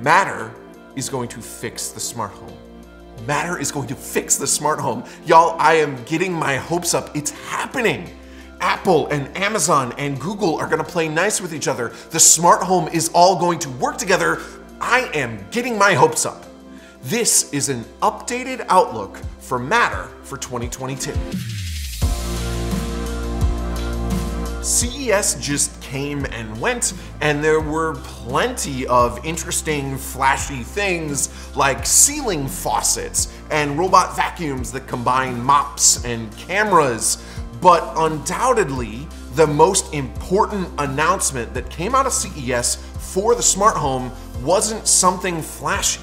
Matter is going to fix the smart home. Matter is going to fix the smart home. Y'all, I am getting my hopes up. It's happening. Apple and Amazon and Google are going to play nice with each other. The smart home is all going to work together. I am getting my hopes up. This is an updated outlook for Matter for 2022. CES just came and went, and there were plenty of interesting, flashy things like ceiling faucets and robot vacuums that combine mops and cameras. But undoubtedly, the most important announcement that came out of CES for the smart home wasn't something flashy.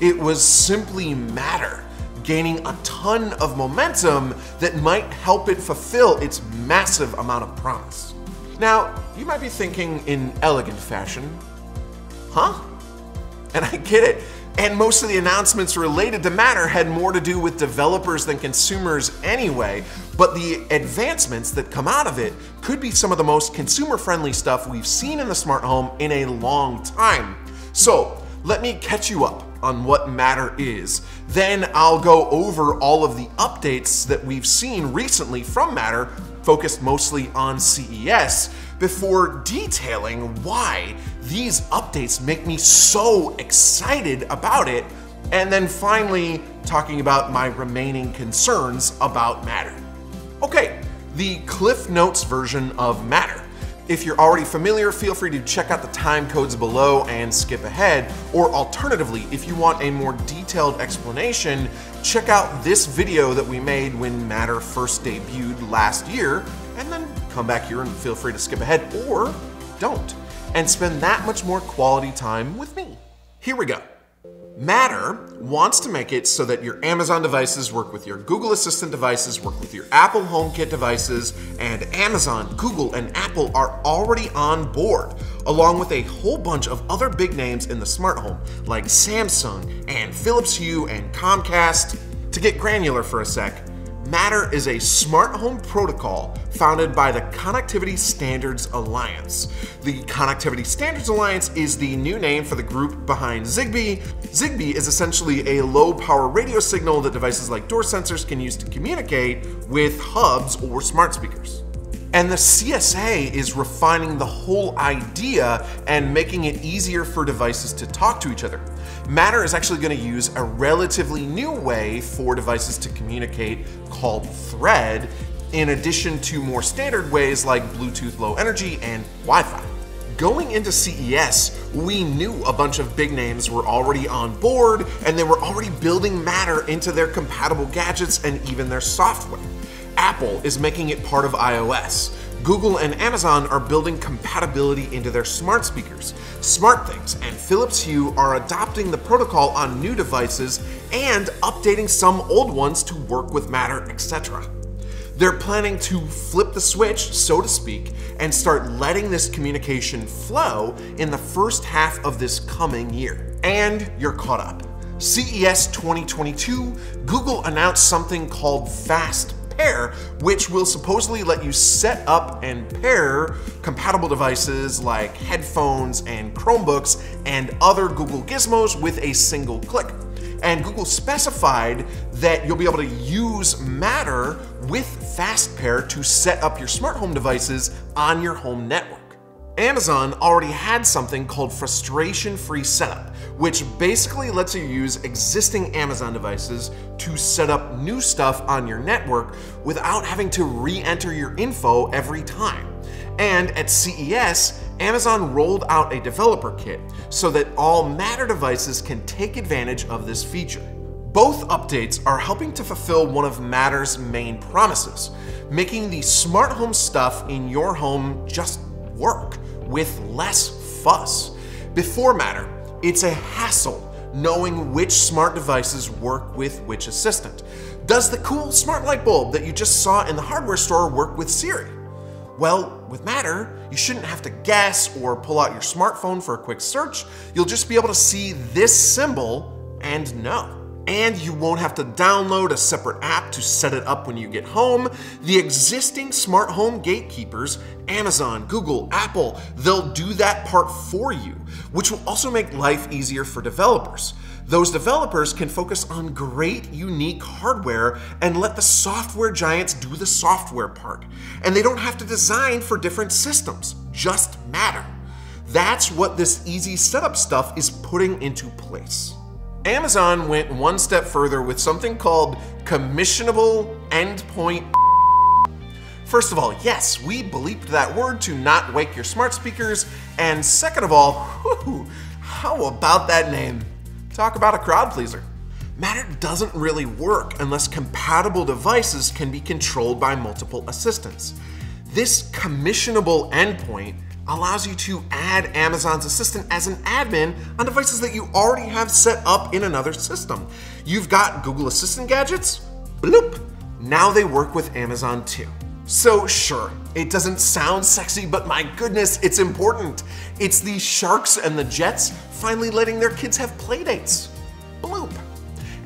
It was simply Matter gaining a ton of momentum that might help it fulfill its massive amount of promise. Now, you might be thinking in elegant fashion, huh? And I get it. And most of the announcements related to Matter had more to do with developers than consumers anyway, but the advancements that come out of it could be some of the most consumer friendly stuff we've seen in the smart home in a long time. So, let me catch you up on what Matter is. Then I'll go over all of the updates that we've seen recently from Matter, focused mostly on CES, before detailing why these updates make me so excited about it, and then finally talking about my remaining concerns about Matter. Okay, the Cliff Notes version of Matter. If you're already familiar, feel free to check out the time codes below and skip ahead, or alternatively, if you want a more detailed explanation, check out this video that we made when Matter first debuted last year, and then come back here and feel free to skip ahead, or don't, and spend that much more quality time with me. Here we go. Matter wants to make it so that your Amazon devices work with your Google Assistant devices, work with your Apple HomeKit devices, and Amazon, Google, and Apple are already on board, along with a whole bunch of other big names in the smart home, like Samsung and Philips Hue and Comcast. To get granular for a sec, Matter is a smart home protocol founded by the Connectivity Standards Alliance. The Connectivity Standards Alliance is the new name for the group behind Zigbee. Zigbee is essentially a low power radio signal that devices like door sensors can use to communicate with hubs or smart speakers. And the CSA is refining the whole idea and making it easier for devices to talk to each other. Matter is actually going to use a relatively new way for devices to communicate called Thread, in addition to more standard ways like Bluetooth Low Energy and Wi Fi. Going into CES, we knew a bunch of big names were already on board and they were already building Matter into their compatible gadgets and even their software. Apple is making it part of iOS. Google and Amazon are building compatibility into their smart speakers. SmartThings and Philips Hue are adopting the protocol on new devices and updating some old ones to work with Matter, etc. They're planning to flip the switch, so to speak, and start letting this communication flow in the first half of this coming year. And you're caught up. CES 2022, Google announced something called Fast Pair, which will supposedly let you set up and pair compatible devices like headphones and Chromebooks and other Google gizmos with a single click. And Google specified that you'll be able to use Matter with Fast Pair to set up your smart home devices on your home network. Amazon already had something called frustration free setup, which basically lets you use existing Amazon devices to set up new stuff on your network without having to re enter your info every time. And at CES, Amazon rolled out a developer kit so that all Matter devices can take advantage of this feature. Both updates are helping to fulfill one of Matter's main promises, making the smart home stuff in your home just work with less fuss. Before Matter, it's a hassle knowing which smart devices work with which assistant. Does the cool smart light bulb that you just saw in the hardware store work with Siri? Well, with Matter, you shouldn't have to guess or pull out your smartphone for a quick search. You'll just be able to see this symbol and know. And you won't have to download a separate app to set it up when you get home. The existing smart home gatekeepers, Amazon, Google, Apple, they'll do that part for you, which will also make life easier for developers. Those developers can focus on great, unique hardware and let the software giants do the software part. And they don't have to design for different systems, just Matter. That's what this easy setup stuff is putting into place. Amazon went one step further with something called commissionable endpoint. First of all, yes, we bleeped that word to not wake your smart speakers. And second of all, how about that name? Talk about a crowd pleaser. Matter doesn't really work unless compatible devices can be controlled by multiple assistants. This commissionable endpoint allows you to add Amazon's Assistant as an admin on devices that you already have set up in another system. You've got Google Assistant gadgets? Bloop! Now they work with Amazon too. So, sure, it doesn't sound sexy, but my goodness, it's important. It's the Sharks and the Jets finally letting their kids have playdates. Bloop.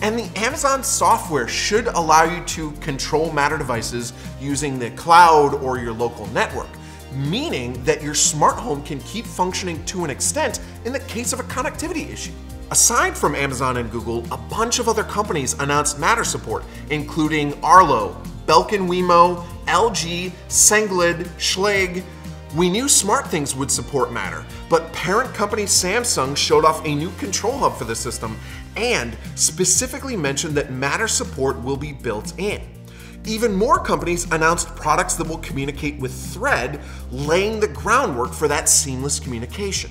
And the Amazon software should allow you to control Matter devices using the cloud or your local network meaning that your smart home can keep functioning to an extent in the case of a connectivity issue. Aside from Amazon and Google, a bunch of other companies announced Matter support, including Arlo, Belkin Wemo, LG, Sengled, Schlage. We knew SmartThings would support Matter, but parent company Samsung showed off a new control hub for the system and specifically mentioned that Matter support will be built in. Even more companies announced products that will communicate with Thread, laying the groundwork for that seamless communication.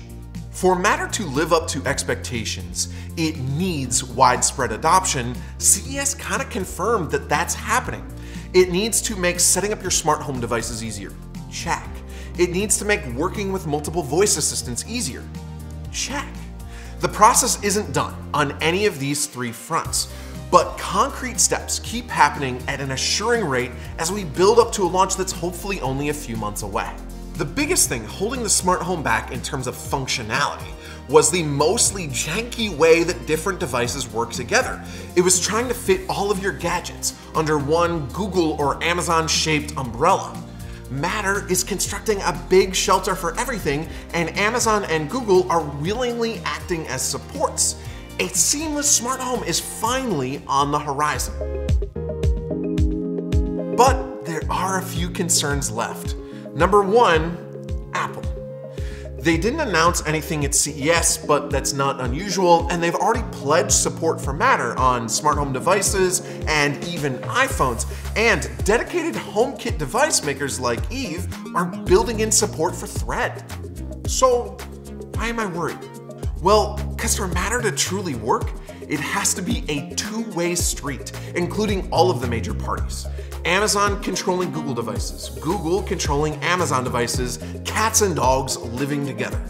For Matter to live up to expectations, it needs widespread adoption. CES kind of confirmed that that's happening. It needs to make setting up your smart home devices easier. Check. It needs to make working with multiple voice assistants easier. Check. The process isn't done on any of these three fronts, but concrete steps keep happening at an assuring rate as we build up to a launch that's hopefully only a few months away. The biggest thing holding the smart home back in terms of functionality was the mostly janky way that different devices work together. It was trying to fit all of your gadgets under one Google or Amazon shaped umbrella. Matter is constructing a big shelter for everything, and Amazon and Google are willingly acting as supports a seamless smart home is finally on the horizon. But there are a few concerns left. Number one, Apple. They didn't announce anything at CES, but that's not unusual, and they've already pledged support for Matter on smart home devices and even iPhones. And dedicated HomeKit device makers like Eve are building in support for Thread. So, why am I worried? Well, because for Matter to truly work, it has to be a two-way street, including all of the major parties. Amazon controlling Google devices, Google controlling Amazon devices, cats and dogs living together.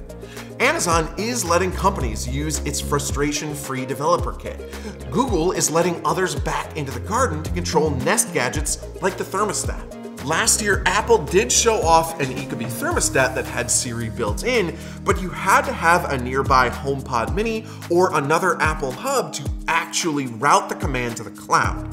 Amazon is letting companies use its frustration-free developer kit. Google is letting others back into the garden to control Nest gadgets like the thermostat. Last year, Apple did show off an Ecobee thermostat that had Siri built in, but you had to have a nearby HomePod Mini or another Apple hub to actually route the command to the cloud.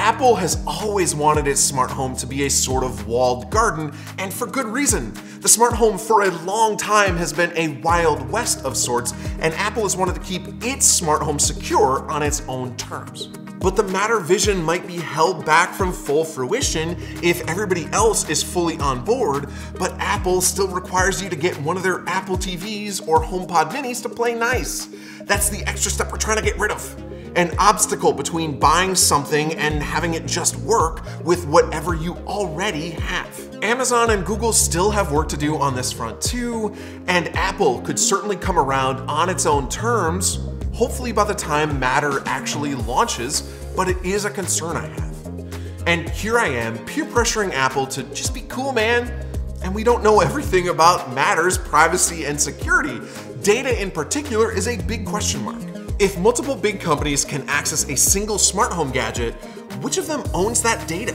Apple has always wanted its smart home to be a sort of walled garden, and for good reason. The smart home for a long time has been a wild west of sorts, and Apple has wanted to keep its smart home secure on its own terms but the Matter vision might be held back from full fruition if everybody else is fully on board, but Apple still requires you to get one of their Apple TVs or HomePod minis to play nice. That's the extra step we're trying to get rid of. An obstacle between buying something and having it just work with whatever you already have. Amazon and Google still have work to do on this front too, and Apple could certainly come around on its own terms hopefully by the time Matter actually launches, but it is a concern I have. And here I am, peer pressuring Apple to just be cool, man. And we don't know everything about Matter's privacy and security. Data in particular is a big question mark. If multiple big companies can access a single smart home gadget, which of them owns that data?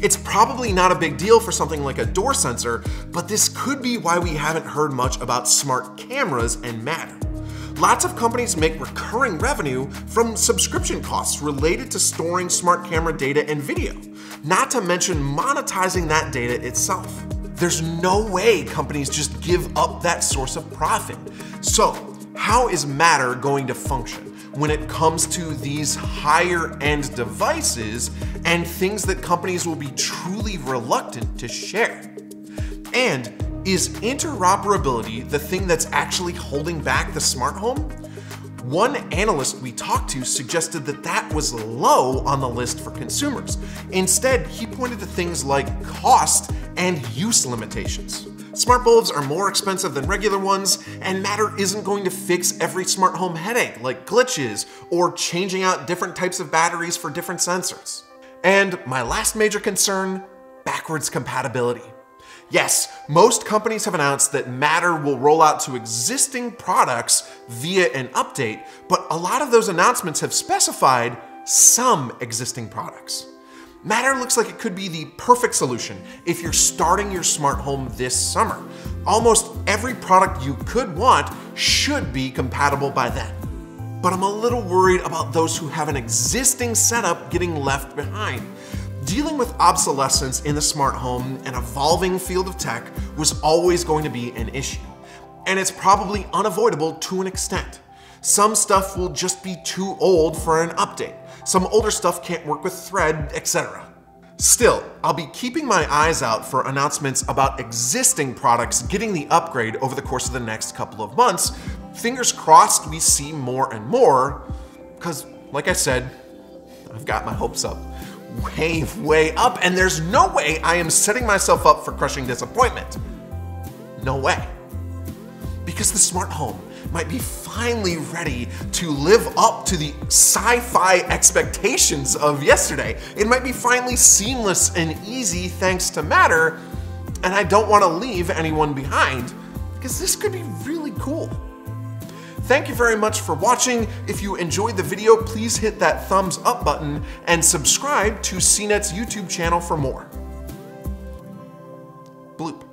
It's probably not a big deal for something like a door sensor, but this could be why we haven't heard much about smart cameras and Matter. Lots of companies make recurring revenue from subscription costs related to storing smart camera data and video, not to mention monetizing that data itself. There's no way companies just give up that source of profit. So, how is Matter going to function when it comes to these higher end devices and things that companies will be truly reluctant to share? And is interoperability the thing that's actually holding back the smart home? One analyst we talked to suggested that that was low on the list for consumers. Instead, he pointed to things like cost and use limitations. Smart bulbs are more expensive than regular ones, and Matter isn't going to fix every smart home headache like glitches or changing out different types of batteries for different sensors. And my last major concern, backwards compatibility. Yes, most companies have announced that Matter will roll out to existing products via an update, but a lot of those announcements have specified some existing products. Matter looks like it could be the perfect solution if you're starting your smart home this summer. Almost every product you could want should be compatible by then. But I'm a little worried about those who have an existing setup getting left behind. Dealing with obsolescence in the smart home, an evolving field of tech, was always going to be an issue. And it's probably unavoidable to an extent. Some stuff will just be too old for an update. Some older stuff can't work with Thread, etc. Still, I'll be keeping my eyes out for announcements about existing products getting the upgrade over the course of the next couple of months. Fingers crossed we see more and more, because, like I said, I've got my hopes up way, way up, and there's no way I am setting myself up for crushing disappointment. No way. Because the smart home might be finally ready to live up to the sci fi expectations of yesterday. It might be finally seamless and easy thanks to Matter, and I don't want to leave anyone behind because this could be really cool. Thank you very much for watching. If you enjoyed the video, please hit that thumbs up button and subscribe to CNET's YouTube channel for more. Bloop.